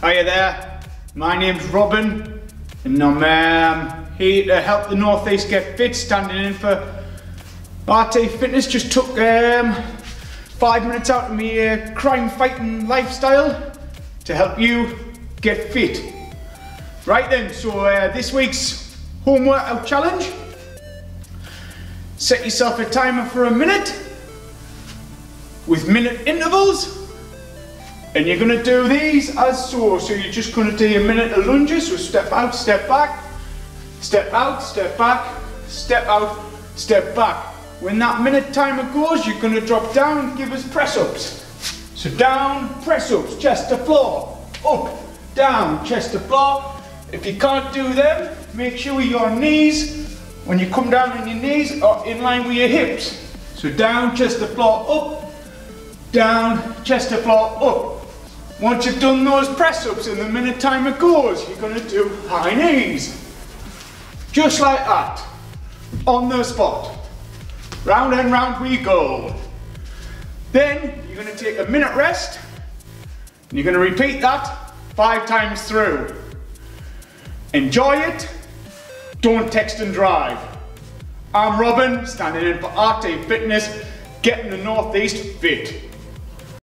Hiya there, my name's Robin and I'm um, here to help the Northeast get fit, standing in for RT Fitness. Just took um, five minutes out of my uh, crime fighting lifestyle to help you get fit. Right then, so uh, this week's home workout challenge. Set yourself a timer for a minute with minute intervals and you're going to do these as so. So you're just going to do a minute of lunges. So step out, step back, step out, step back, step out, step back. When that minute timer goes, you're going to drop down give us press ups. So down, press ups, chest to floor, up, down, chest to floor. If you can't do them, make sure your knees, when you come down on your knees, are in line with your hips. So down, chest to floor, up, down, chest to floor, up. Once you've done those press ups in the minute time timer goes, you're gonna do high knees. Just like that. On the spot. Round and round we go. Then you're gonna take a minute rest. And you're gonna repeat that five times through. Enjoy it. Don't text and drive. I'm Robin, standing in for RT Fitness, getting the Northeast fit.